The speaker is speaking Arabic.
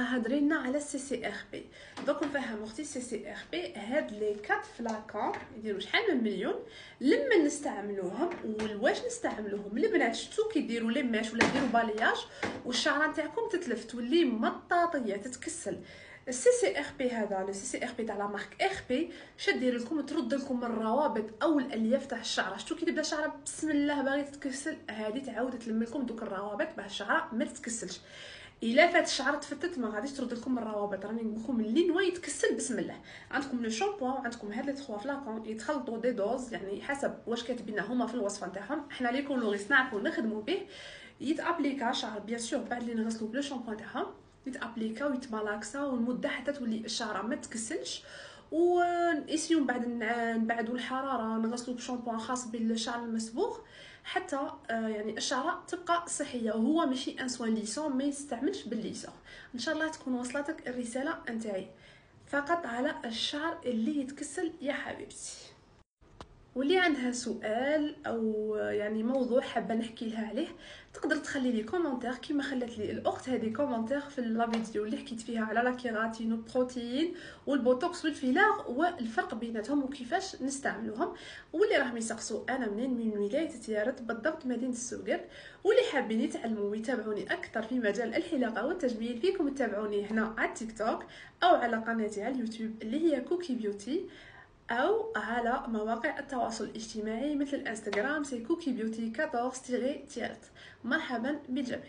هضري على ال CCRP دوك نفهم أختي ال CCRP هاد les quatre flacons يديروا شحال من مليون. لما نستعملوهم وواش نستعملوهم؟ البنات شتو كيديروا les mèches ولا يديروا balayage والشعره نتاعكم تتلف تولي مطاطية تتكسل. السي سي ار بي هذا لو سي سي ار بي تاع لا مارك ار بي شدير لكم ترد لكم الروابط أو الألياف تاع الشعرة. شتو كي تبدا الشعرة؟ بسم الله باغي تتكسل. هذه تعاود تلم لكم دوك الروابط باه الشعرة ما تتكسلش. إلا فات الشعر تفتت ما غاديش ترد لكم الروابط. راني نقول لكم اللي نوا يتكسل بسم الله. عندكم le shampooing وعندكم هاد les trois flacons يتخلطوا des doses يعني حسب واش كاتبين هما في الوصفه نتاعهم. حنا les coloristes نعرفوا نخدموا به. يتابليكا شعر bien sûr بعد اللي نغسلوا ب le shampooing تاعهم يتابليكا ويتبالاكسا والمدة حتى تولي الشعرة ما تكسلش. ونسيو بعد نبعدوا الحرارة نغسلوا بشامبوان خاص بالشعر المصبوغ حتى آه، يعني الشعرة تبقى صحية. وهو ماشي un soin lissant ما يستعملش بال lissant. إن شاء الله تكون وصلتك الرسالة نتاعي. فقط على الشعر اللي يتكسل يا حبيبتي. واللي عندها سؤال أو يعني موضوع حابة نحكي لها عليه تقدر تخلي لي commentaire كيما خلت لي الأخت هذه commentaire في la vidéo اللي حكيت فيها على la kératine والبروتين والبوتوكس والفيلاغ والفرق بيناتهم وكيفاش نستعملوهم. واللي راهم يسقسوا أنا منين؟ من ولاية تيارت بالضبط مدينة السوقر واللي حابين يتعلموا ويتابعوني أكثر في مجال الحلاقة والتجميل فيكم تتابعوني هنا على التيك توك أو على قناتي على اليوتيوب اللي هي كوكي بيوتي. أو على مواقع التواصل الاجتماعي مثل الانستغرام c'est كوكي بيوتي 14 tiret تيارت. مرحبا بالجميع.